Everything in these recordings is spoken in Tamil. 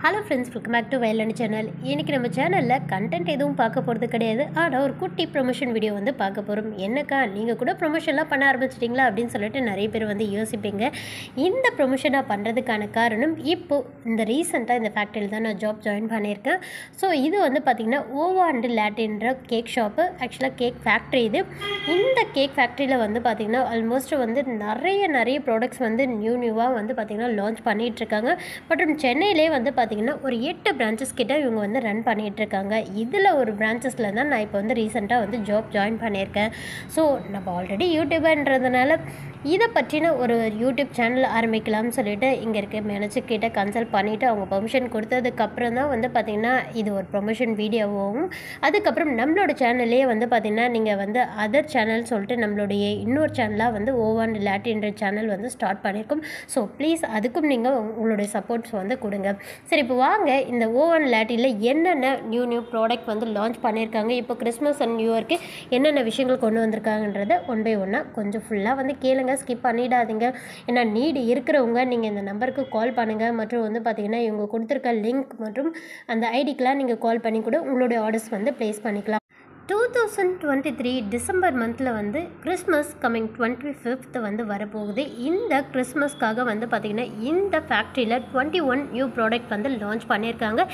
Hello friends welcome back to வயலன் channel இன்றைக்கி நம்ம சேனலில் கண்டென்ட் எதுவும் பார்க்க போகிறது கிடையாது. ஆனால் ஒரு குட்டி ப்ரொமோஷன் வீடியோ வந்து பார்க்க போகிறோம் என்னக்கா நீங்கள் கூட ப்ரொமோஷன்லாம் பண்ண ஆரம்பிச்சிட்டிங்களா அப்படின்னு சொல்லிட்டு நிறைய பேர் வந்து யோசிப்பீங்க. இந்த ப்ரொமோஷனாக பண்ணுறதுக்கான காரணம் இப்போது இந்த ரீசெண்டாக இந்த ஃபேக்ட்ரியில் தான் நான் ஜாப் ஜாயின் பண்ணியிருக்கேன். ஸோ இது வந்து பார்த்திங்கன்னா ஓவா அண்டு லேட்டின்ற கேக் ஷாப்பு ஆக்சுவலாக கேக் ஃபேக்ட்ரி இது. இந்த கேக் ஃபேக்ட்ரியில் வந்து பார்த்திங்கன்னா ஆல்மோஸ்ட் வந்து நிறைய நிறைய ப்ராடக்ட்ஸ் வந்து நியூ நியூவாக வந்து பார்த்திங்கன்னா லான்ச் பண்ணிகிட்ருக்காங்க மற்றும் சென்னையிலே வந்து பார்த்திங்கன்னா ஒரு எட்டு பிரான்ச்சஸ் கிட்ட இவங்க வந்து ரன் பண்ணிகிட்ருக்காங்க இதில் ஒரு பிரான்ச்சஸில் தான் நான் இப்போ வந்து ரீசெண்டாக வந்து ஜாப் ஜாயின் பண்ணியிருக்கேன். ஸோ நம்ம ஆல்ரெடி யூடியூபர்ன்றதுனால இதை பற்றின ஒரு யூடியூப் சேனல் ஆரம்பிக்கலாம்னு சொல்லிட்டு இங்கே இருக்க மேனேஜர் கிட்ட கன்சல்ட் பண்ணிவிட்டு அவங்க பெர்மிஷன் கொடுத்ததுக்கப்புறம் தான் வந்து பார்த்திங்கன்னா இது ஒரு ப்ரொமோஷன் வீடியோவும் அதுக்கப்புறம் நம்மளோட சேனல்லே வந்து பார்த்திங்கன்னா நீங்கள் வந்து அதர் சேனல் சொல்லிட்டு நம்மளுடைய இன்னொரு சேனலாக வந்து ஓவான் லேட்டின்ற சேனல் வந்து ஸ்டார்ட் பண்ணியிருக்கோம் ஸோ ப்ளீஸ் அதுக்கும் நீங்கள் உங்களுடைய சப்போர்ட்ஸ் வந்து கொடுங்க. சரி இப்போ வாங்க. இந்த ஓவன் லேட்டியில் என்னென்ன நியூ நியூ ப்ராடக்ட் வந்து லான்ச் பண்ணியிருக்காங்க? இப்போ கிறிஸ்மஸ் அண்ட் நியூ இயர்க்கு என்னென்ன விஷயங்கள் கொண்டு வந்திருக்காங்கன்றத ஒன் பை ஒன்னாக கொஞ்சம் ஃபுல்லாக வந்து கேளுங்க. ஸ்கிப் பண்ணிடாதீங்க. ஏன்னா நீடு இருக்கிறவங்க நீங்கள் இந்த நம்பருக்கு கால் பண்ணுங்கள் மற்றும் வந்து பார்த்தீங்கன்னா இவங்க கொடுத்துருக்க லிங்க் மற்றும் அந்த ஐடிக்கெலாம் நீங்கள் கால் பண்ணி கூட உங்களுடைய ஆர்டர்ஸ் வந்து ப்ளேஸ் பண்ணிக்கலாம். Two thousand twenty three December மந்தில் வந்து கிறிஸ்மஸ் கம்மிங் டுவெண்ட்டி ஃபிஃப்த் வந்து வரப்போகுது. இந்த கிறிஸ்மஸ்க்காக வந்து பார்த்திங்கன்னா இந்த ஃபேக்ட்ரியில் டுவெண்ட்டி ஒன் நியூ ப்ராடக்ட் வந்து லான்ச் பண்ணியிருக்காங்க.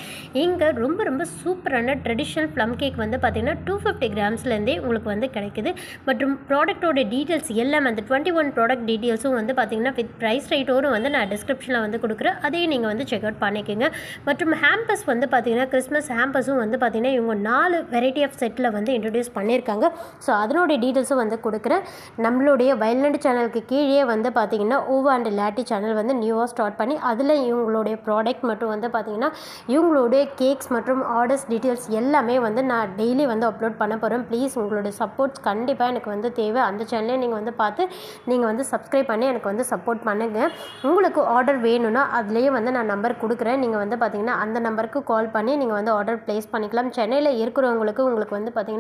இங்கே ரொம்ப ரொம்ப சூப்பரான ட்ரெடிஷ்னல் ப்ளம் கேக் வந்து பார்த்திங்கன்னா டூ ஃபிஃப்டி கிராம்ஸ்லேருந்தே உங்களுக்கு வந்து கிடைக்குது. மற்றும் ப்ராடக்ட்டோட டீட்டெயில்ஸ் எல்லாமே அந்த டுவெண்ட்டி ஒன் ப்ராடக்ட் டீட்டெயில்ஸும் வந்து பார்த்திங்கன்னா வித் ப்ரைஸ் ரேட்டோடு வந்து நான் டிஸ்கிரிப்ஷனில் வந்து கொடுக்குறேன். அதையும் நீங்கள் வந்து செக் அவுட் பண்ணிக்கோங்க. மற்றும் ஹேம்பஸ் வந்து பார்த்திங்கன்னா கிறிஸ்மஸ் ஹேம்பஸும் வந்து பார்த்திங்கன்னா இவங்க நாலு வெரைட்டி ஆஃப் செட்டில் வந்து வந்து இன்ட்ரடியூஸ் பண்ணியிருக்காங்க. ஸோ அதனுடைய டீட்டெயில்ஸும் வந்து கொடுக்குறேன். நம்மளுடைய வயல்நாடு சேனலுக்கு கீழே வந்து பார்த்தீங்கன்னா ஓவா அண்ட் லேட்டி சேனல் வந்து நியூவாக ஸ்டார்ட் பண்ணி அதில் இவங்களுடைய ப்ராடக்ட் மட்டும் வந்து பார்த்திங்கன்னா இவங்களுடைய கேக்ஸ் மற்றும் ஆர்டர்ஸ் டீட்டெயில்ஸ் எல்லாமே வந்து நான் டெய்லி வந்து அப்லோட் பண்ண போகிறேன் ப்ளீஸ் உங்களுடைய சப்போர்ட்ஸ் கண்டிப்பாக எனக்கு வந்து தேவை. அந்த சேனலே நீங்கள் வந்து பார்த்து நீங்கள் வந்து சப்ஸ்கிரைப் பண்ணி எனக்கு வந்து சப்போர்ட் பண்ணுங்கள் உங்களுக்கு ஆர்டர் வேணும்னா அதுலேயே வந்து நான் நம்பர் கொடுக்குறேன். நீங்கள் வந்து பார்த்தீங்கன்னா அந்த நம்பருக்கு கால் பண்ணி நீங்கள் வந்து ஆர்டர் ப்ளேஸ் பண்ணிக்கலாம். சென்னையில் இருக்கிறவங்களுக்கு உங்களுக்கு வந்து பார்த்தீங்கன்னா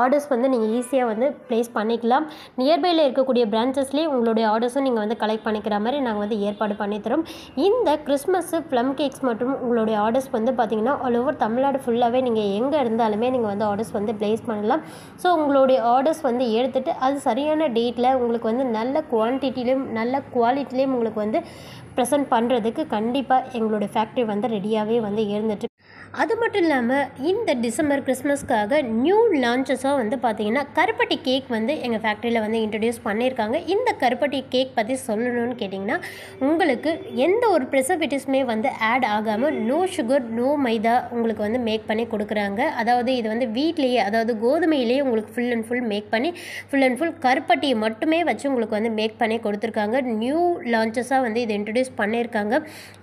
ஆர்டர்ஸ் வந்து நீங்கள் ஈஸியாக வந்து ப்ளேஸ் பண்ணிக்கலாம். நியர்பையில் இருக்கக்கூடிய பிரான்ச்சஸ்லேயே உங்களுடைய ஆர்டர்ஸும் நீங்கள் வந்து கலெக்ட் பண்ணிக்கிற மாதிரி நாங்கள் வந்து ஏற்பாடு பண்ணித்தரோம். இந்த கிறிஸ்மஸ் ப்ளம் கேக்ஸ் மற்றும் உங்களுடைய ஆர்டர்ஸ் வந்து பார்த்திங்கன்னா ஆல் ஓவர் தமிழ்நாடு ஃபுல்லாகவே நீங்கள் எங்கே இருந்தாலுமே நீங்கள் வந்து ஆர்டர்ஸ் வந்து ப்ளேஸ் பண்ணலாம். ஸோ உங்களுடைய ஆர்டர்ஸ் வந்து எடுத்துகிட்டு அது சரியான டேட்டில் உங்களுக்கு வந்து நல்ல குவான்டிட்டிலையும் நல்ல குவாலிட்டிலையும் உங்களுக்கு வந்து ப்ரெசென்ட் பண்ணுறதுக்கு கண்டிப்பாக எங்களுடைய ஃபேக்ட்ரி வந்து ரெடியாகவே வந்து இருந்துட்டு அது மட்டும் இல்லாமல் இந்த டிசம்பர் கிறிஸ்மஸ்க்காக நியூ லான்ச்சஸாக வந்து பார்த்தீங்கன்னா கருப்பட்டி கேக் வந்து எங்கள் ஃபேக்ட்ரியில் வந்து இன்ட்ரடியூஸ் பண்ணியிருக்காங்க. இந்த கருப்பட்டி கேக் பற்றி சொல்லணும்னு கேட்டிங்கன்னா உங்களுக்கு எந்த ஒரு ப்ரிசர்வேட்டிவ்ஸுமே வந்து ஆட் ஆகாமல் நோ சுகர் நோ மைதா உங்களுக்கு வந்து மேக் பண்ணி கொடுக்குறாங்க. அதாவது இது வந்து வீட்லேயே அதாவது கோதுமையிலேயே உங்களுக்கு ஃபுல் அண்ட் ஃபுல் மேக் பண்ணி ஃபுல் அண்ட் ஃபுல் கருப்பட்டியை மட்டுமே வச்சு உங்களுக்கு வந்து மேக் பண்ணி கொடுத்துருக்காங்க. நியூ லான்ச்சஸாக வந்து இது இன்ட்ரடியூஸ் பண்ணியிருக்காங்க.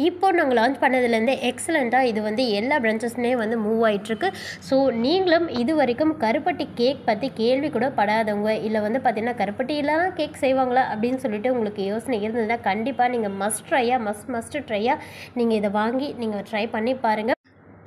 இப்போ நாங்கள் லான்ச் பண்ணதுலேருந்து எக்ஸலண்ட்டாக இது வந்து எல்லா பிரான்ச்சஸ்னே வந்து மூவ் ஆகிட்டுருக்கு ஸோ நீங்களும் இது வரைக்கும் கருப்பட்டி கேக் பற்றி கேள்வி கூட படாதவங்க இல்லை வந்து பார்த்தீங்கன்னா கருப்பட்டியிலாம் கேக் செய்வாங்களா அப்படின்னு சொல்லிட்டு உங்களுக்கு யோசனை இருந்ததுன்னா கண்டிப்பாக நீங்கள் மஸ்ட் ட்ரையாக மஸ்ட் மஸ்ட் ட்ரையாக நீங்கள் இதை வாங்கி நீங்கள் ட்ரை பண்ணி பாருங்கள்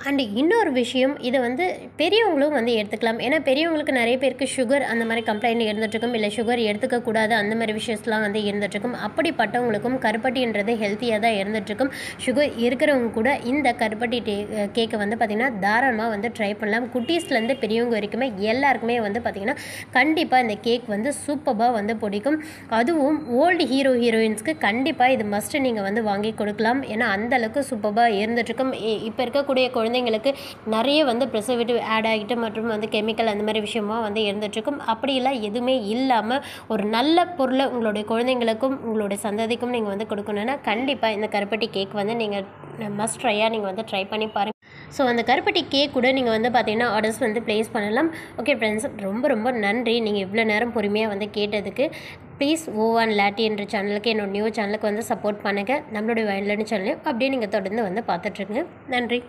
அண்ட் இன்னொரு விஷயம் இதை வந்து பெரியவங்களும் வந்து எடுத்துக்கலாம். ஏன்னா பெரியவங்களுக்கு நிறைய பேருக்கு சுகர் அந்த மாதிரி கம்ப்ளைண்ட் இருந்துகிட்ருக்கும். இல்லை சுகர் எடுத்துக்கக்கூடாது அந்த மாதிரி விஷயஸ்லாம் வந்து இருந்துகிட்ருக்கும். அப்படிப்பட்டவங்களுக்கும் கருப்பட்டின்றது ஹெல்த்தியாக தான் இருந்துகிட்ருக்கும். சுகர் இருக்கிறவங்க கூட இந்த கருப்பட்டி டே கேக்கை வந்து பார்த்திங்கன்னா தாராளமாக வந்து ட்ரை பண்ணலாம். குட்டீஸ்லேருந்து பெரியவங்க வரைக்குமே எல்லாருக்குமே வந்து பார்த்திங்கன்னா கண்டிப்பாக இந்த கேக் வந்து சூப்பராக வந்து பிடிக்கும். அதுவும் ஓல்டு ஹீரோ ஹீரோயின்ஸ்க்கு கண்டிப்பாக இது மஸ்ட்டு நீங்கள் வந்து வாங்கி கொடுக்கலாம். ஏன்னா அந்தளவுக்கு சூப்பராக இருந்துகிட்ருக்கும். இப்போ இருக்கக்கூடிய குழந்தைங்களுக்கு நிறைய வந்து ப்ரிசர்வேட்டிவ் ஆட் ஆகிட்டு மற்றும் வந்து கெமிக்கல் அந்த மாதிரி விஷயமா வந்து இருந்துகிட்ருக்கும் அப்படியெல்லாம் எதுவுமே இல்லாமல் ஒரு நல்ல பொருளை உங்களுடைய குழந்தைங்களுக்கும் உங்களுடைய சந்ததிக்கும் நீங்கள் வந்து கொடுக்கணுன்னா கண்டிப்பாக இந்த கருப்பட்டி கேக் வந்து நீங்கள் மஸ்ட் ட்ரையாக நீங்கள் வந்து ட்ரை பண்ணி பாருங்கள் ஸோ அந்த கருப்பட்டி கேக் கூட நீங்கள் வந்து பார்த்தீங்கன்னா ஆர்டர்ஸ் வந்து ப்ளேஸ் பண்ணலாம். ஓகே ஃப்ரெண்ட்ஸ் ரொம்ப ரொம்ப நன்றி. நீங்கள் இவ்வளோ நேரம் பொறுமையாக வந்து கேட்டதுக்கு. ப்ளீஸ் ஓவான் லாட்டி என்ற சேனலுக்கு என்னோட நியூ சேனலுக்கு வந்து சப்போர்ட் பண்ணுங்கள் நம்மளுடைய வயலன் சேனலையும் அப்படியே நீங்கள் தொடர்ந்து வந்து பார்த்துட்ருங்க நன்றி.